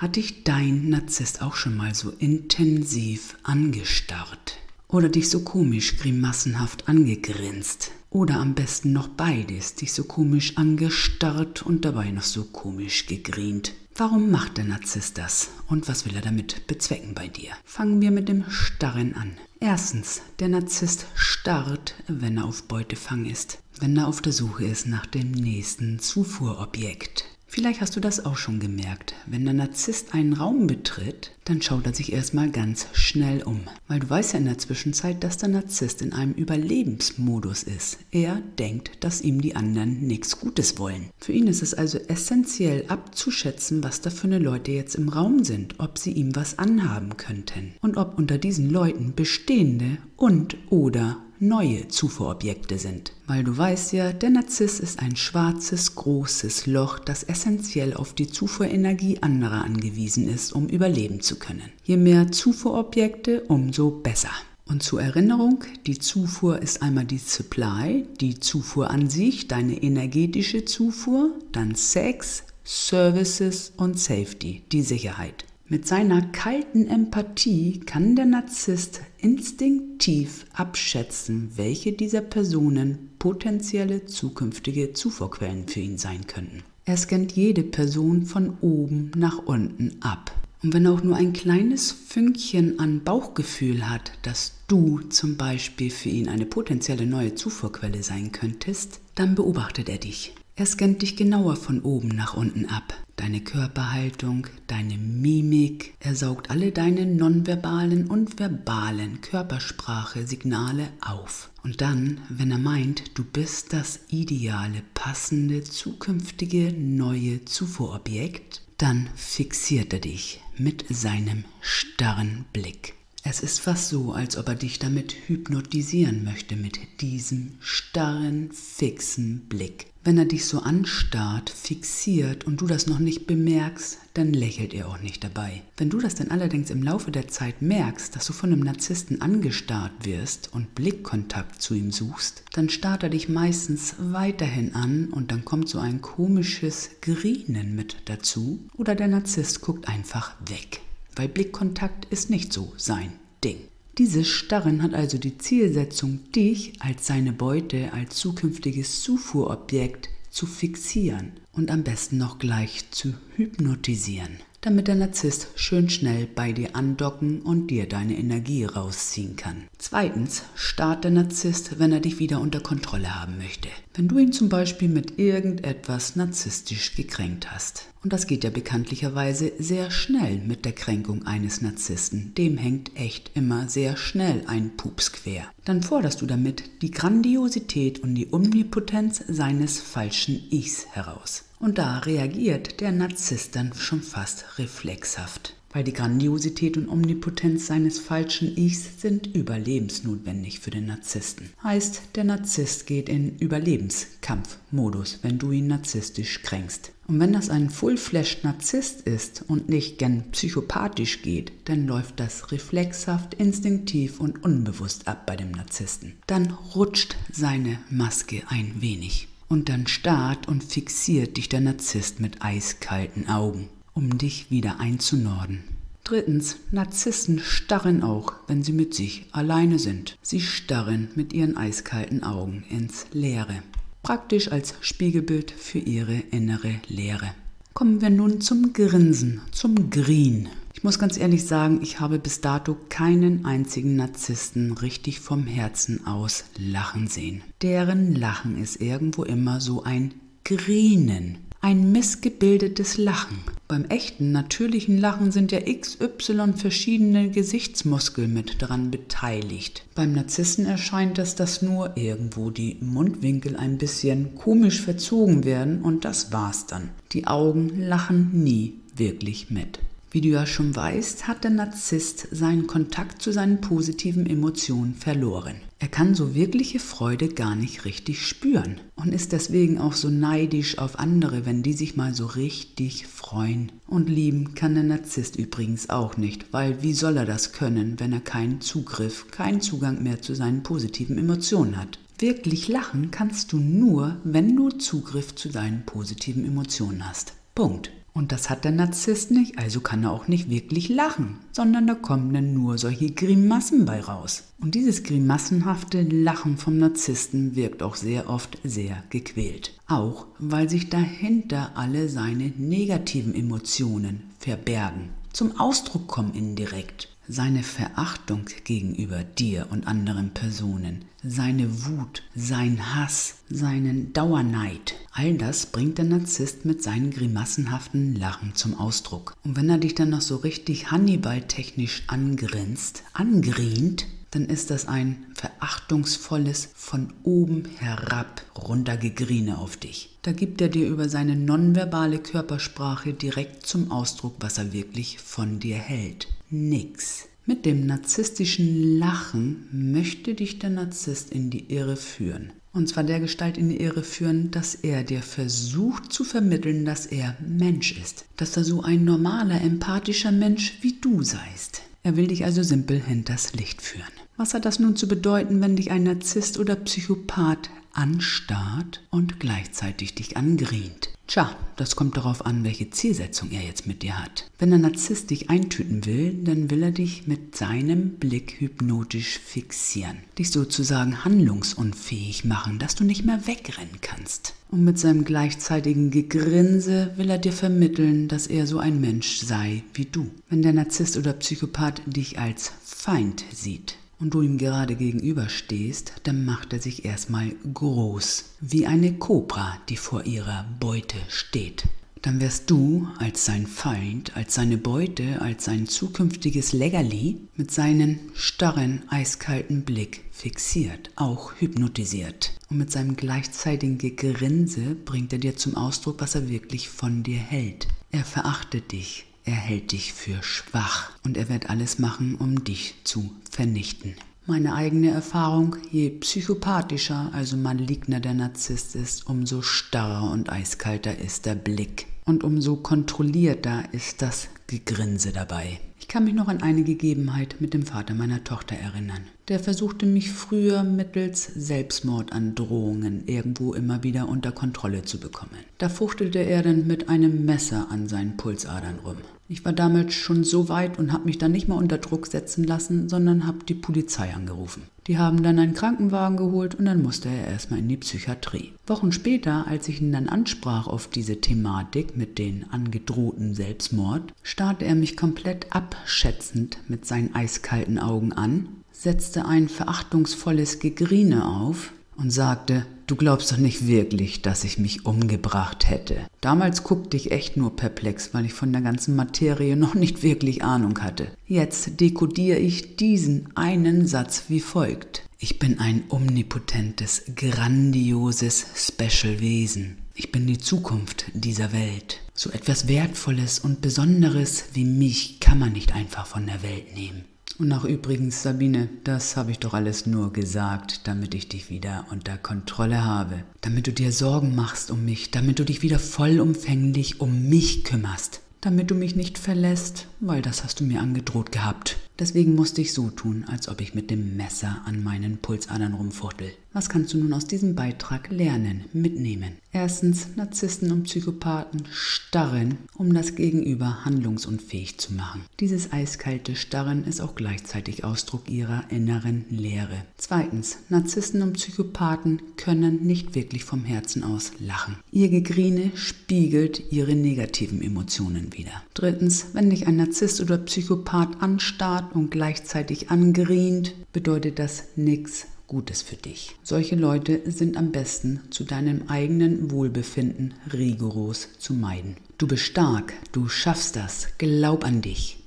Hat dich dein Narzisst auch schon mal so intensiv angestarrt? Oder dich so komisch grimassenhaft angegrinst? Oder am besten noch beides, dich so komisch angestarrt und dabei noch so komisch gegrient? Warum macht der Narzisst das und was will er damit bezwecken bei dir? Fangen wir mit dem Starren an. Erstens, der Narzisst starrt, wenn er auf Beutefang ist, wenn er auf der Suche ist nach dem nächsten Zufuhrobjekt. Vielleicht hast du das auch schon gemerkt. Wenn der Narzisst einen Raum betritt, dann schaut er sich erstmal ganz schnell um. Weil du weißt ja in der Zwischenzeit, dass der Narzisst in einem Überlebensmodus ist. Er denkt, dass ihm die anderen nichts Gutes wollen. Für ihn ist es also essentiell abzuschätzen, was da für eine Leute jetzt im Raum sind, ob sie ihm was anhaben könnten und ob unter diesen Leuten bestehende und oder neue Zufuhrobjekte sind. Weil du weißt ja, der Narziss ist ein schwarzes, großes Loch, das essentiell auf die Zufuhrenergie anderer angewiesen ist, um überleben zu können. Je mehr Zufuhrobjekte, umso besser. Und zur Erinnerung, die Zufuhr ist einmal die Supply, die Zufuhr an sich, deine energetische Zufuhr, dann Sex, Services und Safety, die Sicherheit. Mit seiner kalten Empathie kann der Narzisst instinktiv abschätzen, welche dieser Personen potenzielle zukünftige Zufuhrquellen für ihn sein könnten. Er scannt jede Person von oben nach unten ab. Und wenn er auch nur ein kleines Fünkchen an Bauchgefühl hat, dass du zum Beispiel für ihn eine potenzielle neue Zufuhrquelle sein könntest, dann beobachtet er dich. Er scannt dich genauer von oben nach unten ab. Deine Körperhaltung, deine Mimik. Er saugt alle deine nonverbalen und verbalen Körpersprache, Signale auf. Und dann, wenn er meint, du bist das ideale, passende, zukünftige, neue Zufuhrobjekt, dann fixiert er dich mit seinem starren Blick. Es ist fast so, als ob er dich damit hypnotisieren möchte, mit diesem starren, fixen Blick. Wenn er dich so anstarrt, fixiert und du das noch nicht bemerkst, dann lächelt er auch nicht dabei. Wenn du das dann allerdings im Laufe der Zeit merkst, dass du von einem Narzissten angestarrt wirst und Blickkontakt zu ihm suchst, dann starrt er dich meistens weiterhin an und dann kommt so ein komisches Grienen mit dazu oder der Narzisst guckt einfach weg weil Blickkontakt ist nicht so sein Ding. Dieses Starren hat also die Zielsetzung, dich als seine Beute, als zukünftiges Zufuhrobjekt zu fixieren und am besten noch gleich zu hypnotisieren damit der Narzisst schön schnell bei dir andocken und dir deine Energie rausziehen kann. Zweitens starrt der Narzisst, wenn er dich wieder unter Kontrolle haben möchte. Wenn du ihn zum Beispiel mit irgendetwas narzisstisch gekränkt hast. Und das geht ja bekanntlicherweise sehr schnell mit der Kränkung eines Narzissten. Dem hängt echt immer sehr schnell ein Pups quer. Dann forderst du damit die Grandiosität und die Omnipotenz seines falschen Ichs heraus. Und da reagiert der Narzisst dann schon fast reflexhaft, weil die Grandiosität und Omnipotenz seines falschen Ichs sind überlebensnotwendig für den Narzissten. Heißt, der Narzisst geht in Überlebenskampfmodus, wenn du ihn narzisstisch kränkst. Und wenn das ein Full-Flash Narzisst ist und nicht gern psychopathisch geht, dann läuft das reflexhaft, instinktiv und unbewusst ab bei dem Narzissten. Dann rutscht seine Maske ein wenig. Und dann starrt und fixiert dich der Narzisst mit eiskalten Augen, um dich wieder einzunorden. Drittens, Narzissen starren auch, wenn sie mit sich alleine sind. Sie starren mit ihren eiskalten Augen ins Leere, praktisch als Spiegelbild für ihre innere Leere. Kommen wir nun zum Grinsen, zum Green. Ich muss ganz ehrlich sagen, ich habe bis dato keinen einzigen Narzissten richtig vom Herzen aus lachen sehen. Deren Lachen ist irgendwo immer so ein Grienen, ein missgebildetes Lachen. Beim echten, natürlichen Lachen sind ja XY verschiedene Gesichtsmuskeln mit dran beteiligt. Beim Narzissen erscheint es, dass nur irgendwo die Mundwinkel ein bisschen komisch verzogen werden und das war's dann. Die Augen lachen nie wirklich mit. Wie du ja schon weißt, hat der Narzisst seinen Kontakt zu seinen positiven Emotionen verloren. Er kann so wirkliche Freude gar nicht richtig spüren und ist deswegen auch so neidisch auf andere, wenn die sich mal so richtig freuen. Und lieben kann der Narzisst übrigens auch nicht, weil wie soll er das können, wenn er keinen Zugriff, keinen Zugang mehr zu seinen positiven Emotionen hat? Wirklich lachen kannst du nur, wenn du Zugriff zu deinen positiven Emotionen hast. Punkt. Und das hat der Narzisst nicht, also kann er auch nicht wirklich lachen, sondern da kommen dann nur solche Grimassen bei raus. Und dieses grimassenhafte Lachen vom Narzissten wirkt auch sehr oft sehr gequält. Auch weil sich dahinter alle seine negativen Emotionen verbergen, zum Ausdruck kommen indirekt seine Verachtung gegenüber dir und anderen Personen, seine Wut, sein Hass, seinen Dauerneid. All das bringt der Narzisst mit seinen grimassenhaften Lachen zum Ausdruck. Und wenn er dich dann noch so richtig Hannibal-technisch angrinst, angrient, dann ist das ein verachtungsvolles von oben herab runtergegrine auf dich. Da gibt er dir über seine nonverbale Körpersprache direkt zum Ausdruck, was er wirklich von dir hält. Nix. Mit dem narzisstischen Lachen möchte dich der Narzisst in die Irre führen. Und zwar der Gestalt in die Irre führen, dass er dir versucht zu vermitteln, dass er Mensch ist. Dass er so ein normaler, empathischer Mensch wie du seist. Er will dich also simpel hinters Licht führen. Was hat das nun zu bedeuten, wenn dich ein Narzisst oder Psychopath anstarrt und gleichzeitig dich angrient? Tja, das kommt darauf an, welche Zielsetzung er jetzt mit dir hat. Wenn ein Narzisst dich eintüten will, dann will er dich mit seinem Blick hypnotisch fixieren. Dich sozusagen handlungsunfähig machen, dass du nicht mehr wegrennen kannst. Und mit seinem gleichzeitigen Gegrinse will er dir vermitteln, dass er so ein Mensch sei wie du. Wenn der Narzisst oder Psychopath dich als Feind sieht, und du ihm gerade gegenüberstehst, dann macht er sich erstmal groß, wie eine Kobra, die vor ihrer Beute steht. Dann wirst du als sein Feind, als seine Beute, als sein zukünftiges Leckerli mit seinem starren, eiskalten Blick fixiert, auch hypnotisiert. Und mit seinem gleichzeitigen Gegrinse bringt er dir zum Ausdruck, was er wirklich von dir hält. Er verachtet dich, er hält dich für schwach und er wird alles machen, um dich zu vernichten. Meine eigene Erfahrung, je psychopathischer, also maligner der Narzisst ist, umso starrer und eiskalter ist der Blick und umso kontrollierter ist das Gegrinse dabei. Ich kann mich noch an eine Gegebenheit mit dem Vater meiner Tochter erinnern. Der versuchte mich früher mittels Selbstmordandrohungen irgendwo immer wieder unter Kontrolle zu bekommen. Da fuchtelte er dann mit einem Messer an seinen Pulsadern rum. Ich war damals schon so weit und habe mich dann nicht mehr unter Druck setzen lassen, sondern habe die Polizei angerufen. Die haben dann einen Krankenwagen geholt und dann musste er erstmal in die Psychiatrie. Wochen später, als ich ihn dann ansprach auf diese Thematik mit den angedrohten Selbstmord, starrte er mich komplett abschätzend mit seinen eiskalten Augen an, setzte ein verachtungsvolles Gegrine auf und sagte, Du glaubst doch nicht wirklich, dass ich mich umgebracht hätte. Damals guckte ich echt nur perplex, weil ich von der ganzen Materie noch nicht wirklich Ahnung hatte. Jetzt dekodiere ich diesen einen Satz wie folgt. Ich bin ein omnipotentes, grandioses Special-Wesen. Ich bin die Zukunft dieser Welt. So etwas Wertvolles und Besonderes wie mich kann man nicht einfach von der Welt nehmen. Und auch übrigens, Sabine, das habe ich doch alles nur gesagt, damit ich dich wieder unter Kontrolle habe, damit du dir Sorgen machst um mich, damit du dich wieder vollumfänglich um mich kümmerst, damit du mich nicht verlässt, weil das hast du mir angedroht gehabt. Deswegen musste ich so tun, als ob ich mit dem Messer an meinen Pulsadern rumfuchtel. Was kannst du nun aus diesem Beitrag lernen, mitnehmen? Erstens, Narzissten und Psychopathen starren, um das Gegenüber handlungsunfähig zu machen. Dieses eiskalte Starren ist auch gleichzeitig Ausdruck ihrer inneren Leere. Zweitens, Narzissten und Psychopathen können nicht wirklich vom Herzen aus lachen. Ihr Gegrine spiegelt ihre negativen Emotionen wider. Drittens, wenn dich ein Narzisst oder Psychopath anstarrt und gleichzeitig angrient, bedeutet das nichts Gutes für dich. Solche Leute sind am besten zu deinem eigenen Wohlbefinden rigoros zu meiden. Du bist stark, du schaffst das, glaub an dich.